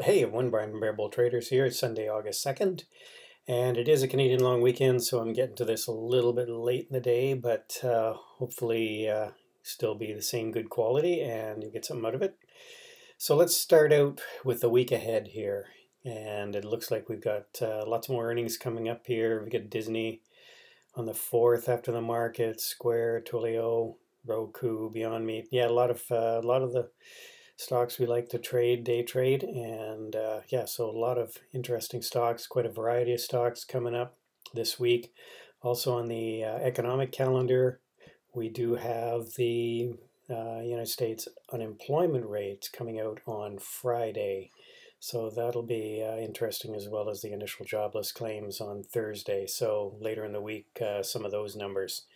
Hey everyone, Brian from Bear Bull Traders here. It's Sunday, August 2nd, and it is a Canadian long weekend, so I'm getting to this a little bit late in the day, but uh, hopefully uh, still be the same good quality and you get something out of it. So let's start out with the week ahead here, and it looks like we've got uh, lots more earnings coming up here. We got Disney on the 4th after the market, Square, Twilio, Roku, Beyond Meat. Yeah, a lot of uh, a lot of the stocks we like to trade, day trade. And uh, yeah, so a lot of interesting stocks, quite a variety of stocks coming up this week. Also on the uh, economic calendar, we do have the uh, United States unemployment rates coming out on Friday. So that'll be uh, interesting as well as the initial jobless claims on Thursday. So later in the week, uh, some of those numbers,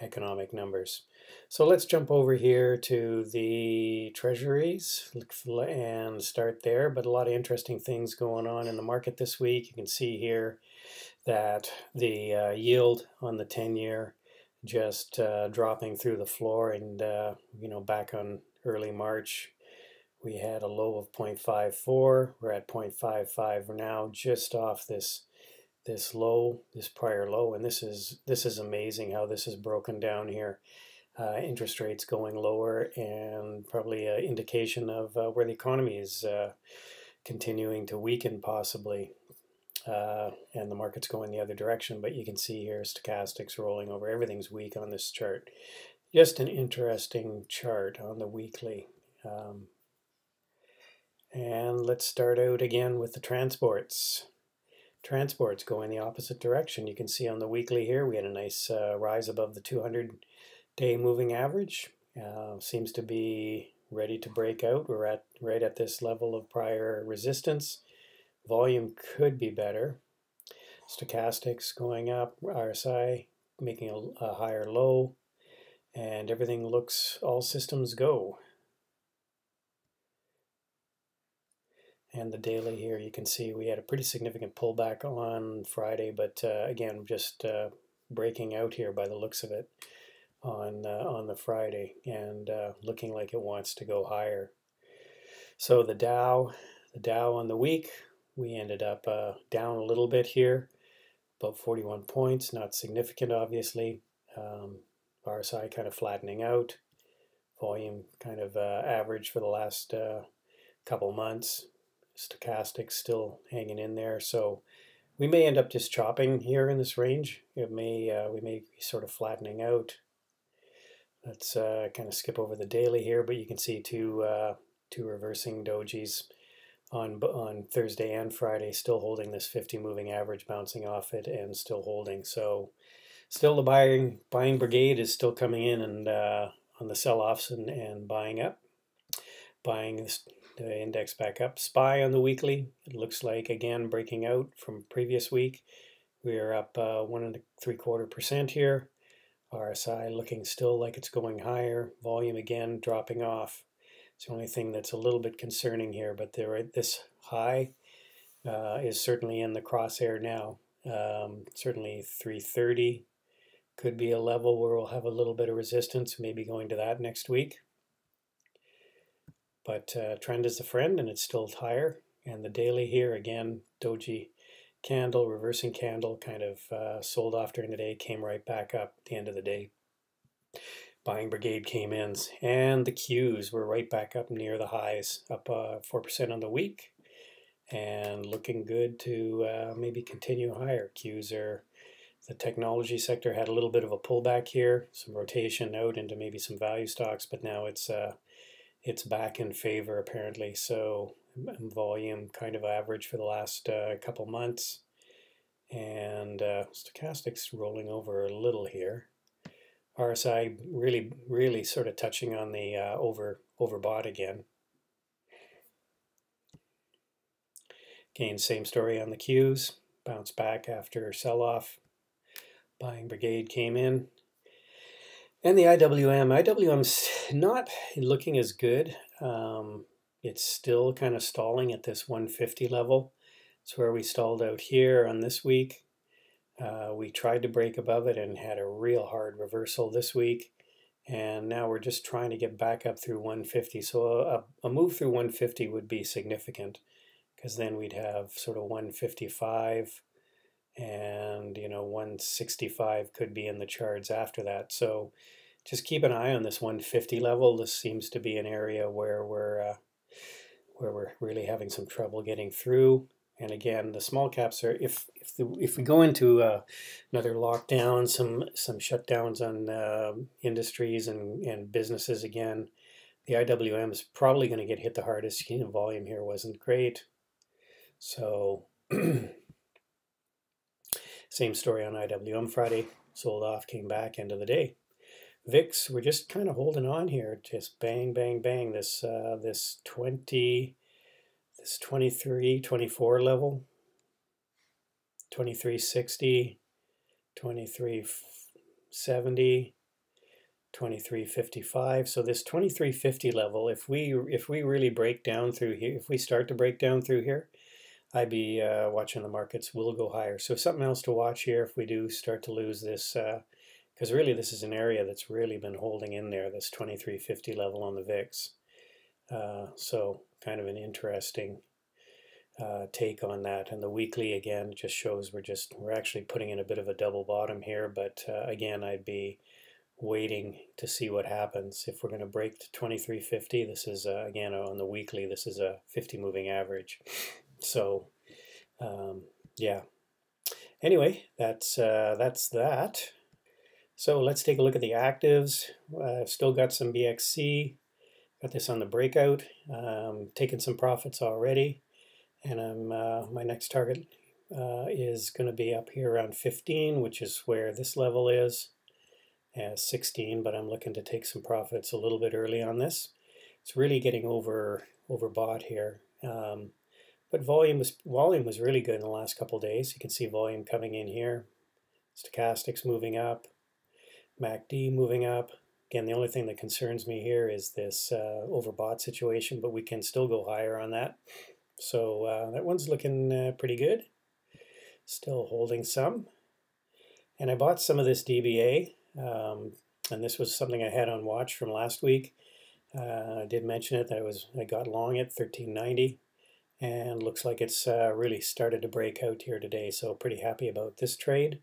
economic numbers. So let's jump over here to the treasuries and start there. But a lot of interesting things going on in the market this week. You can see here that the uh, yield on the 10 year just uh, dropping through the floor and uh, you know back on early March we had a low of 0.54 we're at 0.55 We're now just off this this low this prior low and this is this is amazing how this is broken down here uh, interest rates going lower and probably an indication of uh, where the economy is uh, continuing to weaken possibly uh, and the market's going the other direction. But you can see here stochastics rolling over. Everything's weak on this chart. Just an interesting chart on the weekly um, and let's start out again with the transports. Transports going the opposite direction. You can see on the weekly here we had a nice uh, rise above the 200 day moving average uh, seems to be ready to break out. We're at right at this level of prior resistance. Volume could be better. Stochastics going up, RSI making a, a higher low, and everything looks all systems go. And the daily here, you can see we had a pretty significant pullback on Friday, but uh, again, just uh, breaking out here by the looks of it on uh, on the Friday and uh, looking like it wants to go higher. So the Dow, the Dow on the week, we ended up uh, down a little bit here, about 41 points, not significant obviously. Um, RSI kind of flattening out, volume kind of uh, average for the last uh, couple months. Stochastic still hanging in there, so we may end up just chopping here in this range. It may uh, we may be sort of flattening out Let's uh, kind of skip over the daily here, but you can see two uh, two reversing dojis on on Thursday and Friday, still holding this 50 moving average, bouncing off it, and still holding. So, still the buying buying brigade is still coming in and uh, on the sell-offs and, and buying up, buying this, the index back up. SPY on the weekly, it looks like again breaking out from previous week. We are up uh, one and three quarter percent here. RSI looking still like it's going higher, volume again dropping off. It's the only thing that's a little bit concerning here, but there, this high uh, is certainly in the crosshair now. Um, certainly 330 could be a level where we'll have a little bit of resistance, maybe going to that next week. But uh, trend is a friend and it's still higher. And the daily here, again, doji candle, reversing candle, kind of uh, sold off during the day, came right back up at the end of the day. Buying brigade came in, and the Qs were right back up near the highs, up uh, 4% on the week, and looking good to uh, maybe continue higher. Qs are the technology sector had a little bit of a pullback here, some rotation out into maybe some value stocks, but now it's uh, it's back in favor apparently. So volume kind of average for the last uh, couple months. And uh, stochastics rolling over a little here. RSI really, really sort of touching on the uh, over overbought again. Again, same story on the Qs. Bounce back after sell-off. Buying brigade came in. And the IWM. IWM's not looking as good. Um, it's still kind of stalling at this 150 level. It's where we stalled out here on this week. Uh, we tried to break above it and had a real hard reversal this week. And now we're just trying to get back up through 150. So a, a move through 150 would be significant. because then we'd have sort of 155 and you know 165 could be in the charts after that so just keep an eye on this 150 level this seems to be an area where we're uh, where we're really having some trouble getting through and again the small caps are if if, the, if we go into uh, another lockdown some some shutdowns on uh, industries and, and businesses again the IWM is probably going to get hit the hardest volume here wasn't great so Same story on IWM Friday. Sold off, came back, end of the day. VIX, we're just kind of holding on here. Just bang, bang, bang. This uh, this 20, this 23, 24 level. 2360, 2370, 2355. So this 2350 level, if we if we really break down through here, if we start to break down through here, I'd be uh, watching the markets will go higher. So something else to watch here if we do start to lose this, because uh, really this is an area that's really been holding in there, this 2350 level on the VIX. Uh, so kind of an interesting uh, take on that. And the weekly again just shows we're just we're actually putting in a bit of a double bottom here. But uh, again, I'd be waiting to see what happens if we're going to break to 2350. This is uh, again on the weekly. This is a 50 moving average. So, um, yeah. Anyway, that's uh, that's that. So let's take a look at the actives. I've still got some BXC. Got this on the breakout. Um, taking some profits already, and I'm uh, my next target uh, is going to be up here around 15, which is where this level is. As 16, but I'm looking to take some profits a little bit early on this. It's really getting over overbought here. Um, but volume was volume was really good in the last couple days. You can see volume coming in here. Stochastics moving up. MACD moving up. Again, the only thing that concerns me here is this uh, overbought situation, but we can still go higher on that. So uh, that one's looking uh, pretty good. Still holding some. And I bought some of this DBA, um, and this was something I had on watch from last week. Uh, I did mention it that I was I got long at 1390 and looks like it's uh, really started to break out here today so pretty happy about this trade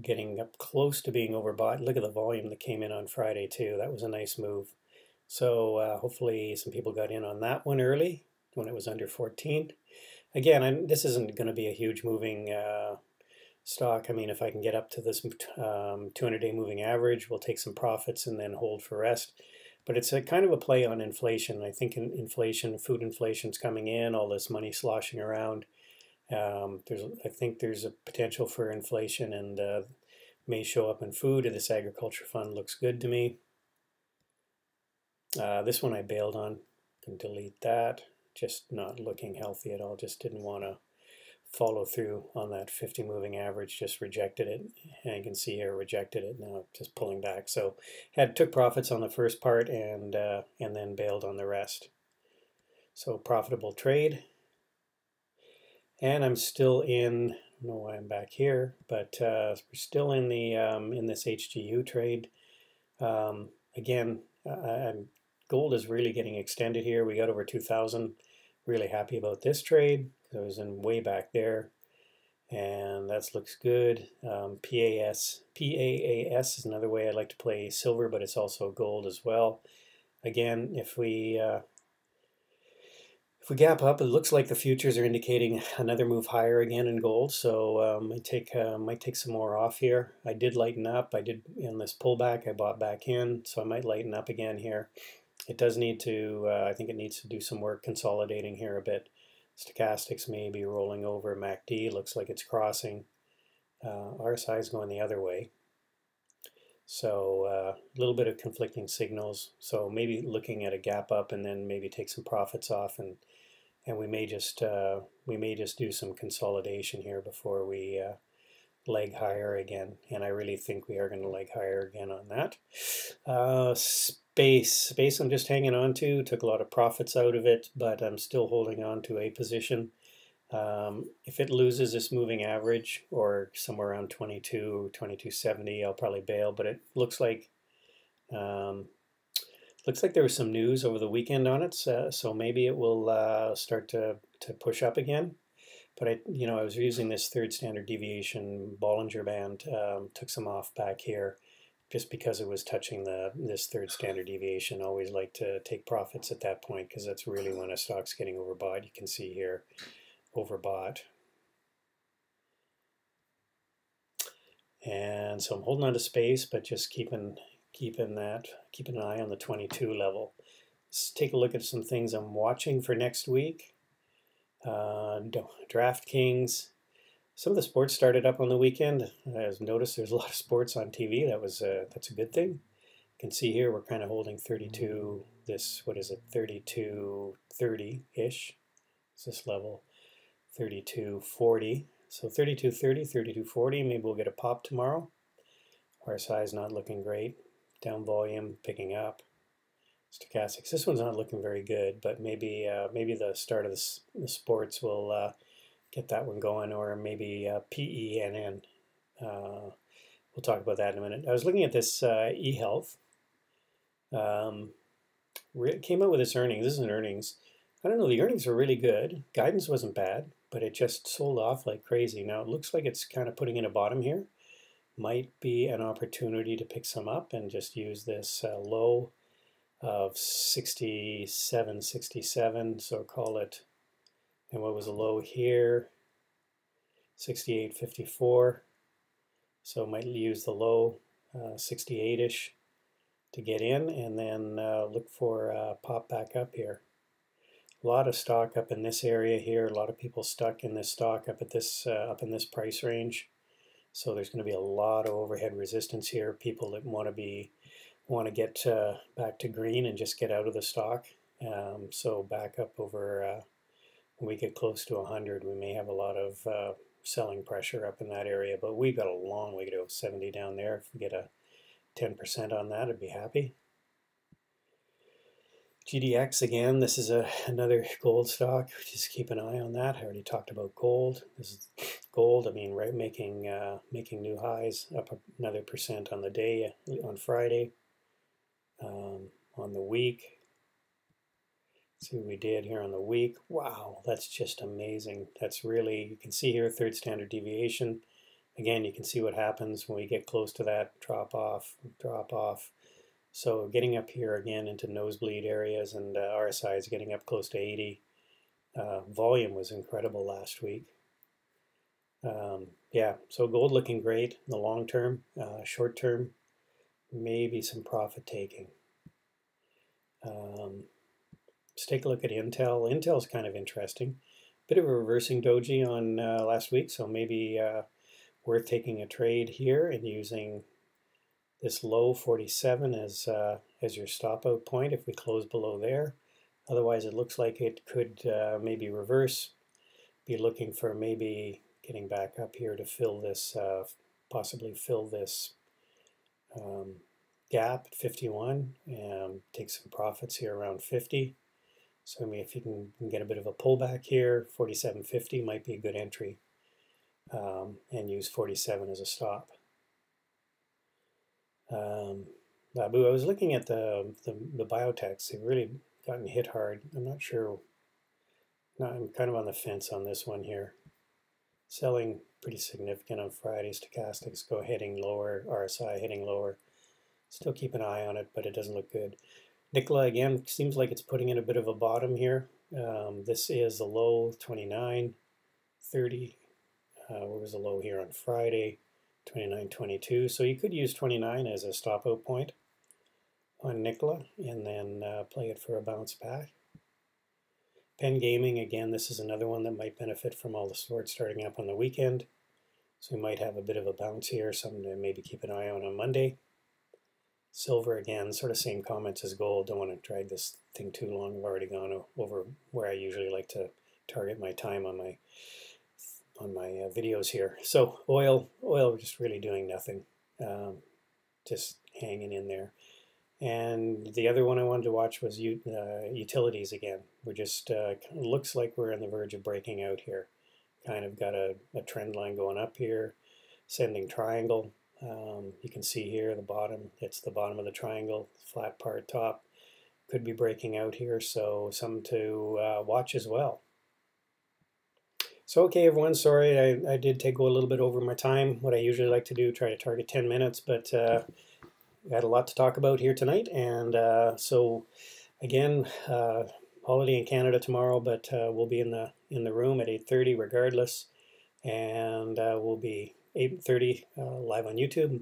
getting up close to being overbought. Look at the volume that came in on Friday too. That was a nice move. So uh, hopefully some people got in on that one early when it was under 14 again I'm, this isn't going to be a huge moving uh, stock. I mean if I can get up to this um, 200 day moving average we'll take some profits and then hold for rest. But it's a kind of a play on inflation. I think in inflation, food inflation is coming in, all this money sloshing around. Um, there's, I think there's a potential for inflation and uh, may show up in food. This agriculture fund looks good to me. Uh, this one I bailed on. Can delete that. Just not looking healthy at all. Just didn't want to follow through on that 50 moving average, just rejected it. And you can see here, rejected it, now just pulling back. So had took profits on the first part and, uh, and then bailed on the rest. So profitable trade. And I'm still in, I don't know why I'm back here, but uh, we're still in the um, in this HGU trade. Um, again, uh, gold is really getting extended here. We got over 2,000. Really happy about this trade. I was in way back there and that looks good. Um, PAS, PAAS is another way I like to play silver, but it's also gold as well. Again, if we uh, we gap up, it looks like the futures are indicating another move higher again in gold. So um, might take uh, might take some more off here. I did lighten up. I did in this pullback. I bought back in, so I might lighten up again here. It does need to. Uh, I think it needs to do some work consolidating here a bit. Stochastics may be rolling over. MACD looks like it's crossing. Uh, RSI is going the other way. So uh, a little bit of conflicting signals. So maybe looking at a gap up and then maybe take some profits off and and we may just uh, we may just do some consolidation here before we uh, leg higher again. And I really think we are going to leg higher again on that. Uh, Space, space I'm just hanging on to, took a lot of profits out of it, but I'm still holding on to a position. Um, if it loses this moving average or somewhere around 22 2270, I'll probably bail, but it looks like um, looks like there was some news over the weekend on it, so, so maybe it will uh, start to, to push up again. But I, you know, I was using this third standard deviation Bollinger Band, um, took some off back here, just because it was touching the this third standard deviation. Always like to take profits at that point because that's really when a stock's getting overbought. You can see here, overbought. And so I'm holding on to space, but just keeping keeping that, keeping an eye on the 22 level. Let's take a look at some things I'm watching for next week. Uh, DraftKings. Some of the sports started up on the weekend. I've noticed there's a lot of sports on TV. That was a, that's a good thing. You can see here we're kind of holding 32, this, what is it, 32, 30-ish. Is this level? 32, 40. So 32, 30, 32, 40. Maybe we'll get a pop tomorrow. RSI is not looking great down volume, picking up. Stochastics. This one's not looking very good, but maybe uh, maybe the start of the, the sports will uh, get that one going, or maybe uh, PENN. Uh, we'll talk about that in a minute. I was looking at this uh, eHealth. Um, came out with its earnings. This is an earnings. I don't know. The earnings were really good. Guidance wasn't bad, but it just sold off like crazy. Now it looks like it's kind of putting in a bottom here might be an opportunity to pick some up and just use this uh, low of 67, 67, so call it, and what was a low here, 68.54, so might use the low uh, 68-ish to get in and then uh, look for a pop back up here. A lot of stock up in this area here, a lot of people stuck in this stock up at this uh, up in this price range. So there's going to be a lot of overhead resistance here. People that want to be want to get uh, back to green and just get out of the stock. Um, so back up over uh, when we get close to 100, we may have a lot of uh, selling pressure up in that area. But we've got a long way to go. 70 down there. If we get a 10% on that, I'd be happy. GDX again, this is a, another gold stock. Just keep an eye on that. I already talked about gold. This is gold. I mean, right, making uh, making new highs, up another percent on the day uh, on Friday. Um, on the week, see what we did here on the week. Wow, that's just amazing. That's really you can see here third standard deviation. Again, you can see what happens when we get close to that drop off, drop off so getting up here again into nosebleed areas and uh, RSI is getting up close to 80. Uh, volume was incredible last week. Um, yeah, so gold looking great in the long term. Uh, short term, maybe some profit taking. Um, let's take a look at Intel. Intel's kind of interesting. Bit of a reversing doji on uh, last week, so maybe uh, worth taking a trade here and using this low 47 as, uh, as your stop out point if we close below there. Otherwise it looks like it could uh, maybe reverse, be looking for maybe getting back up here to fill this, uh, possibly fill this um, gap at 51 and take some profits here around 50. So I mean, if you can, can get a bit of a pullback here, 47.50 might be a good entry um, and use 47 as a stop. Um, Babu, I was looking at the, the, the biotechs. They've really gotten hit hard. I'm not sure. I'm kind of on the fence on this one here. Selling pretty significant on Friday. Stochastics go heading lower. RSI heading lower. Still keep an eye on it, but it doesn't look good. Nikola, again, seems like it's putting in a bit of a bottom here. Um, this is the low 29, 30. Uh, where was the low here on Friday? 29, 22. So you could use 29 as a stop out point on Nikola and then uh, play it for a bounce back. Penn Gaming, again, this is another one that might benefit from all the sports starting up on the weekend. So we might have a bit of a bounce here, something to maybe keep an eye on on Monday. Silver, again, sort of same comments as gold. Don't want to drag this thing too long. I've already gone over where I usually like to target my time on my on my uh, videos here. So oil, oil just really doing nothing, um, just hanging in there. And the other one I wanted to watch was uh, utilities again. We're just, uh, looks like we're on the verge of breaking out here. Kind of got a, a trend line going up here, sending triangle. Um, you can see here the bottom, it's the bottom of the triangle, flat part top. could be breaking out here, so some to uh, watch as well. So okay everyone, sorry I, I did take a little bit over my time. What I usually like to do, try to target 10 minutes, but uh, we had a lot to talk about here tonight. And uh, so again, uh, holiday in Canada tomorrow, but uh, we'll be in the in the room at 8.30 regardless. And uh, we'll be 8.30 uh, live on YouTube,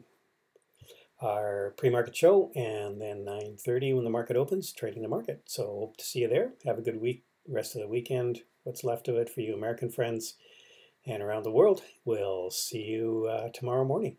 our pre-market show, and then 9.30 when the market opens, trading the market. So hope to see you there. Have a good week, rest of the weekend what's left of it for you American friends and around the world. We'll see you uh, tomorrow morning.